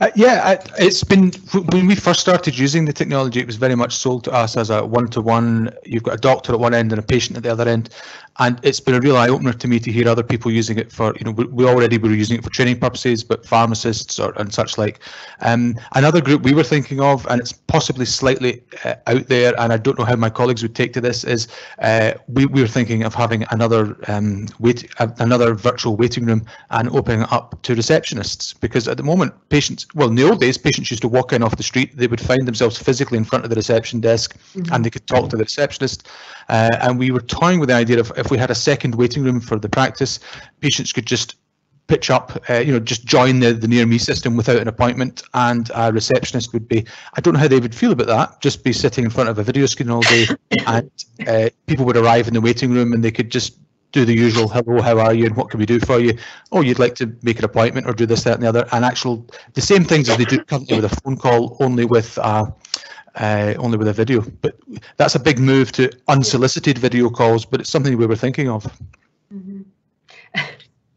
Uh, yeah, it's been when we first started using the technology, it was very much sold to us as a one-to-one. You've got a doctor at one end and a patient at the other end, and it's been a real eye-opener to me to hear other people using it for. You know, we, we already were using it for training purposes, but pharmacists or and such like. Um, another group we were thinking of, and it's possibly slightly uh, out there, and I don't know how my colleagues would take to this, is uh, we, we were thinking of having another um, wait, another virtual waiting waiting room and opening it up to receptionists because at the moment patients well in the old days patients used to walk in off the street they would find themselves physically in front of the reception desk mm-hmm. and they could talk to the receptionist uh, and we were toying with the idea of if we had a second waiting room for the practice patients could just pitch up, uh, you know, just join the, the near me system without an appointment, and a receptionist would be. I don't know how they would feel about that. Just be sitting in front of a video screen all day, [coughs] and uh, people would arrive in the waiting room, and they could just do the usual hello how are you and what can we do for you? Oh you'd like to make an appointment or do this that and the other. And actual the same things as they do currently with a phone call only with uh, uh, only with a video. But that's a big move to unsolicited video calls but it's something we were thinking of. Mm-hmm. [laughs]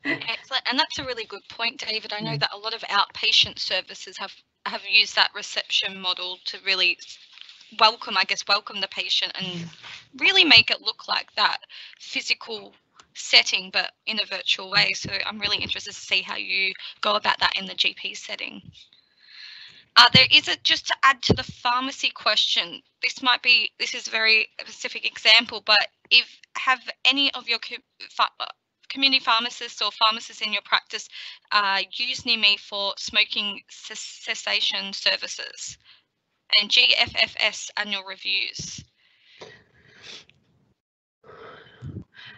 Excellent, and that's a really good point, David. I know that a lot of outpatient services have have used that reception model to really welcome, I guess, welcome the patient and really make it look like that physical setting, but in a virtual way. So I'm really interested to see how you go about that in the GP setting. Uh, there is a just to add to the pharmacy question. This might be this is a very specific example, but if have any of your community pharmacists or pharmacists in your practice uh, used near me for smoking cessation services and GFFS annual reviews?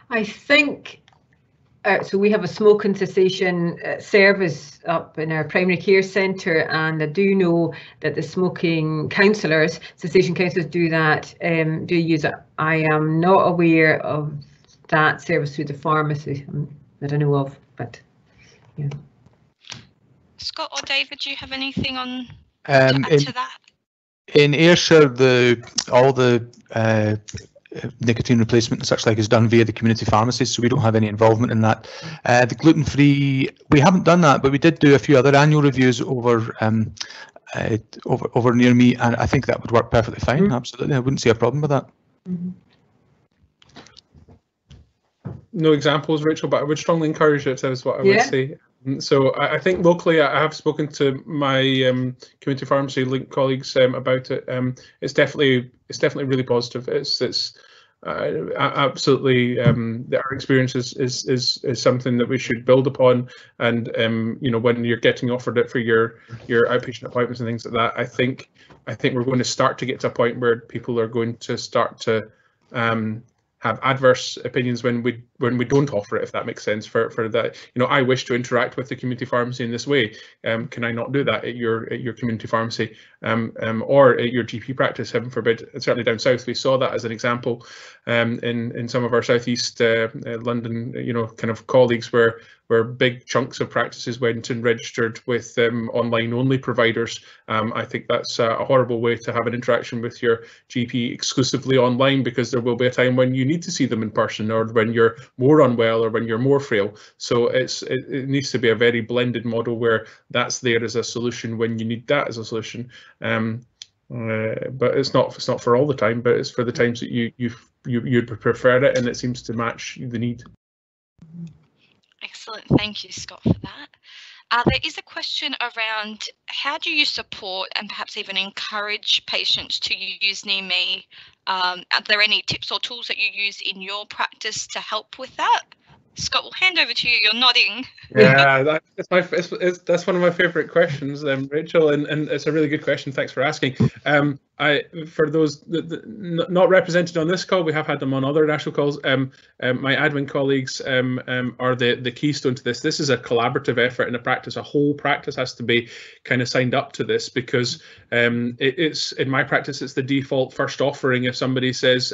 I think uh, so. We have a smoking cessation uh, service up in our primary care centre, and I do know that the smoking counsellors, cessation counsellors, do that. Um, do use it. I am not aware of that service through the pharmacy um, that I know of, but yeah. Scott or David, do you have anything on um, to, in, to that? In Ayrshire, the all the uh, nicotine replacement and such like is done via the community pharmacies, so we don't have any involvement in that. Uh, the gluten free, we haven't done that, but we did do a few other annual reviews over um, uh, over over near me, and I think that would work perfectly fine. Mm -hmm. Absolutely, I wouldn't see a problem with that. Mm -hmm. No examples, Rachel, but I would strongly encourage it. Is what I yeah. would say. So I, I, think locally, I have spoken to my um, community pharmacy link colleagues um, about it. Um, it's definitely it's definitely really positive. It's it's uh, absolutely um, our experience is, is is is something that we should build upon. And um, you know, when you're getting offered it for your your outpatient appointments and things like that, I think I think we're going to start to get to a point where people are going to start to um, have adverse opinions when we when we don't offer it if that makes sense for for that you know i wish to interact with the community pharmacy in this way. Um, can i not do that at your at your community pharmacy um, um, or at your gp practice heaven forbid certainly down south we saw that as an example um, in in some of our southeast uh, uh, london you know kind of colleagues where where big chunks of practices went and registered with um, online only providers. Um, I think that's a horrible way to have an interaction with your GP exclusively online because there will be a time when you need to see them in person or when you're more unwell or when you're more frail. So it's it, it needs to be a very blended model where that's there as a solution when you need that as a solution. Um, uh, but it's not it's not for all the time, but it's for the times that you you you you'd prefer it, and it seems to match the need. Excellent. Thank you, Scott, for that. Uh, there is a question around how do you support and perhaps even encourage patients to use NearMe? Um, are there any tips or tools that you use in your practice to help with that? Scott, we'll hand over to you. You're nodding. Yeah, [laughs] that's my it's, it's, that's one of my favourite questions, um, Rachel, and, and it's a really good question. Thanks for asking. Um, I for those not represented on this call, we have had them on other national calls. Um, um my admin colleagues um, um, are the the keystone to this. This is a collaborative effort in a practice. A whole practice has to be kind of signed up to this because it, it's in my practice it's the default first offering. If somebody says,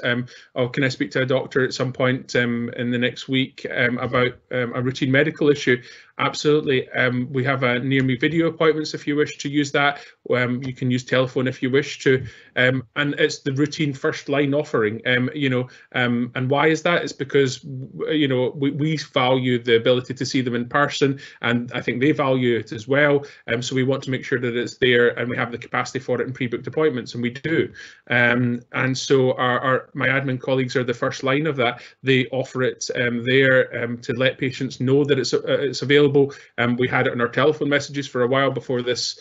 "Oh, can I speak to a doctor at some point in the next week?" about um, a routine medical issue, absolutely. Um, we have a near me video appointments if you wish to use that. Um, you can use telephone if you wish to. Um, and it's the routine first line offering. Um, you know, um, and why is that? It's because you know we, we value the ability to see them in person, and I think they value it as well. Um, so we want to make sure that it's there, and we have the capacity for it in pre-booked appointments, and we do. And so our, our my admin colleagues are the first line of that. They offer it there to let patients know that it's uh, it's available. Um, we had it on our telephone messages for a while before this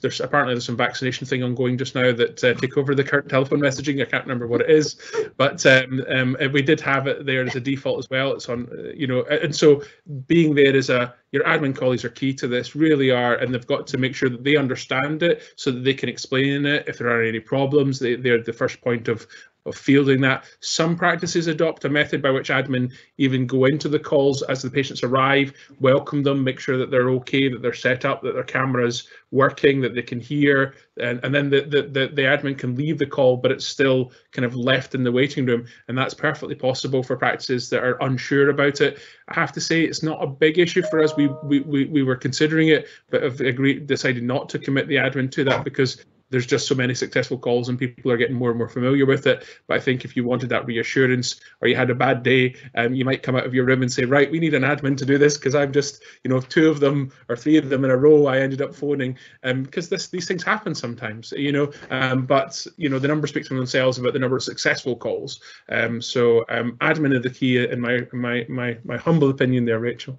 there's apparently there's some vaccination thing ongoing just now that uh, take over the current telephone messaging. I can't remember what it is, but um, um, we did have it there as a default as well. It's on, uh, you know, and so being there as a your admin colleagues are key to this, really are, and they've got to make sure that they understand it so that they can explain it. If there are any problems, they, they're the first point of of fielding that. Some practices adopt a method by which admin even go into the calls as the patients arrive, welcome them, make sure that they're okay, that they're set up, that their camera's working, that they can hear, and, and then the, the, the, the admin can leave the call, but it's still kind of left in the waiting room. And that's perfectly possible for practices that are unsure about it. I have to say it's not a big issue for us. We we, we, we were considering it, but have agreed decided not to commit the admin to that because there's just so many successful calls and people are getting more and more familiar with it. But I think if you wanted that reassurance or you had a bad day, um, you might come out of your room and say, right, we need an admin to do this because I'm just, you know, two of them or three of them in a row I ended up phoning because um, this these things happen sometimes, you know. Um, but you know the numbers speak for themselves about the number of successful calls. Um, so um, admin is the key in my my my my humble opinion there, Rachel.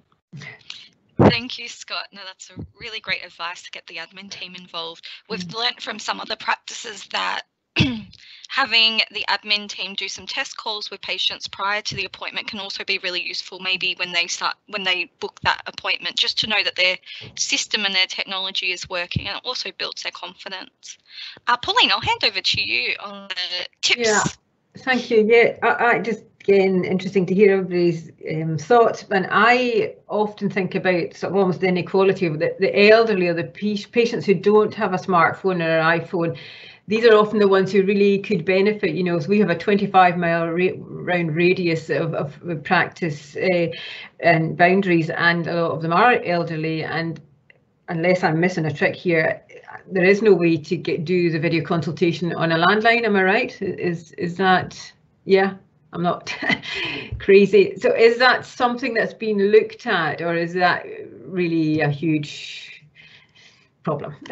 Thank you, Scott. No, that's a really great advice to get the admin team involved. We've mm. learnt from some other practices that [clears throat] having the admin team do some test calls with patients prior to the appointment can also be really useful maybe when they start when they book that appointment just to know that their system and their technology is working and it also builds their confidence uh, pauline i'll hand over to you on the tips yeah thank you yeah i, I just again interesting to hear everybody's um, thoughts. And i often think about sort of almost the inequality of the, the elderly or the patients who don't have a smartphone or an iphone. These are often the ones who really could benefit. You know so we have a 25 mile ra round radius of, of practice uh, and boundaries and a lot of them are elderly and unless i'm missing a trick here there is no way to get do the video consultation on a landline am i right? Is is that yeah I'm not [laughs] crazy. So is that something that's been looked at or is that really a huge problem [laughs]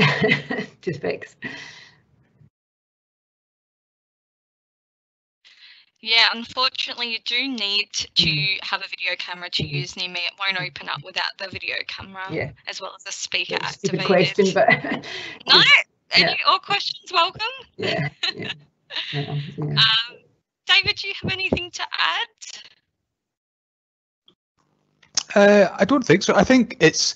to fix? Yeah, unfortunately, you do need to have a video camera to mm-hmm. use NearMe. It won't open up without the video camera, yeah. as well as a speaker That's activated. question, but [laughs] no, any yeah. all questions welcome. Yeah. yeah. yeah. Um, David, do you have anything to add? Uh, I don't think so. I think it's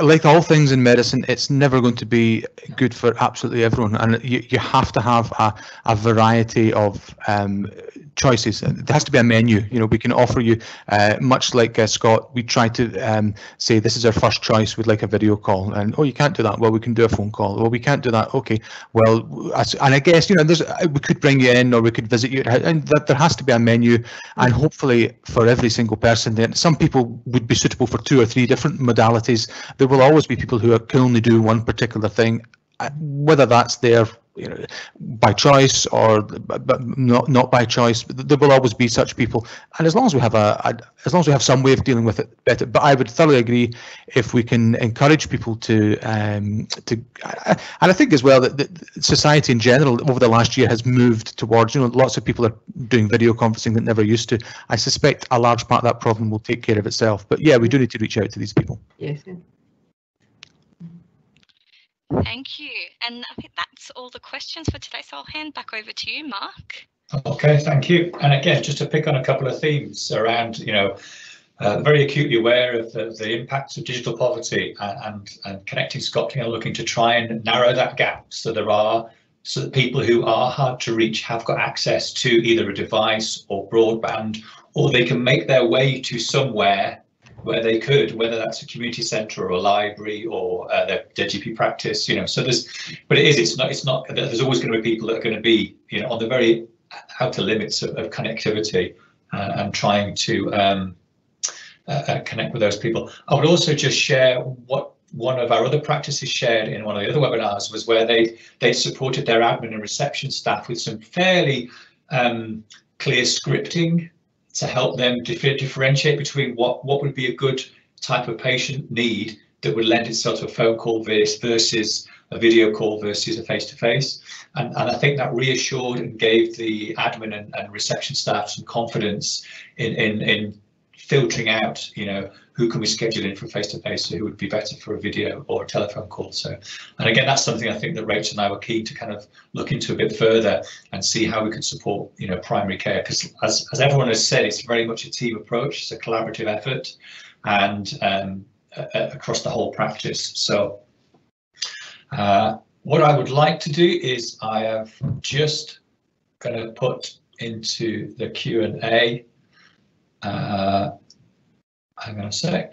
like all things in medicine, it's never going to be good for absolutely everyone, and you, you have to have a, a variety of um, choices. There has to be a menu. You know, we can offer you, uh, much like uh, Scott, we try to um, say this is our first choice. We'd like a video call, and oh, you can't do that. Well, we can do a phone call. Well, we can't do that. Okay. Well, and I guess you know, there's we could bring you in, or we could visit you, and that there has to be a menu, and hopefully for every single person. Then some people would be suitable for two or three different modalities there will always be people who can only do one particular thing, uh, whether that's their you know, by choice or but not not by choice. There will always be such people, and as long as we have a, a, as long as we have some way of dealing with it, better. But I would thoroughly agree if we can encourage people to um, to, and I think as well that, that society in general over the last year has moved towards you know lots of people are doing video conferencing that never used to. I suspect a large part of that problem will take care of itself. But yeah, we do need to reach out to these people. Yes. Thank you. And I think that's all the questions for today. So I'll hand back over to you, Mark. Okay, thank you. And again, just to pick on a couple of themes around, you know, uh, very acutely aware of the, the impacts of digital poverty and, and, and connecting Scotland are looking to try and narrow that gap so there are so that people who are hard to reach have got access to either a device or broadband or they can make their way to somewhere where they could, whether that's a community centre or a library or uh, their, their GP practice, you know. So there's, but it is, it's not, it's not. There's always going to be people that are going to be, you know, on the very outer limits of, of connectivity uh, and trying to um, uh, uh, connect with those people. I would also just share what one of our other practices shared in one of the other webinars was where they they supported their admin and reception staff with some fairly um, clear scripting to help them dif- differentiate between what what would be a good type of patient need that would lend itself to a phone call versus a video call versus a face-to-face. And, and I think that reassured and gave the admin and, and reception staff some confidence in, in, in filtering out, you know, who can we schedule in for face-to-face, so who would be better for a video or a telephone call. So, and again, that's something I think that Rachel and I were keen to kind of look into a bit further and see how we could support, you know, primary care. Because as, as everyone has said, it's very much a team approach, it's a collaborative effort and um, across the whole practice. So uh, what I would like to do is I have just going to put into the Q&A, uh, hang on a sec,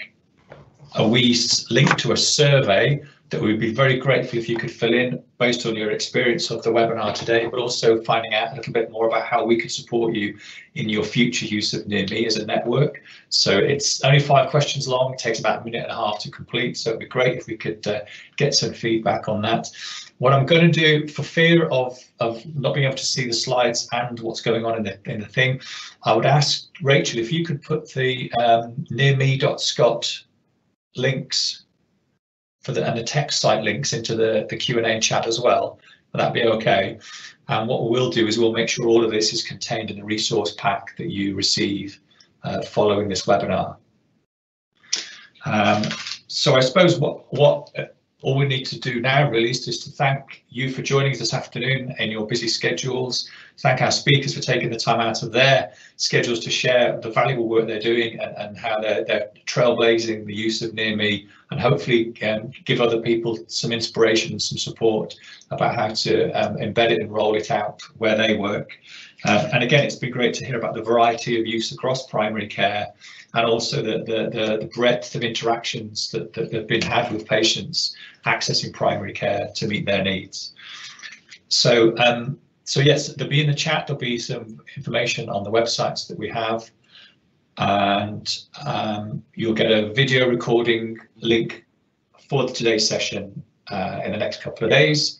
a wee link to a survey that we'd be very grateful if you could fill in based on your experience of the webinar today, but also finding out a little bit more about how we could support you in your future use of Near Me as a network. So it's only five questions long, it takes about a minute and a half to complete. So it'd be great if we could uh, get some feedback on that. What I'm going to do for fear of, of not being able to see the slides and what's going on in the, in the thing, I would ask Rachel if you could put the um, nearme.scot links for the and the text site links into the the Q and A chat as well. Would that be okay? And what we'll do is we'll make sure all of this is contained in the resource pack that you receive uh, following this webinar. Um, so I suppose what what all we need to do now really is just to thank you for joining us this afternoon in your busy schedules. Thank our speakers for taking the time out of their schedules to share the valuable work they're doing and, and how they're, they're trailblazing the use of Near Me and hopefully um, give other people some inspiration and some support about how to um, embed it and roll it out where they work. Uh, and again, it's been great to hear about the variety of use across primary care and also the, the, the, breadth of interactions that, that have been had with patients accessing primary care to meet their needs. So, um, so yes, there'll be in the chat, there'll be some information on the websites that we have and um, you'll get a video recording link for today's session uh, in the next couple of days.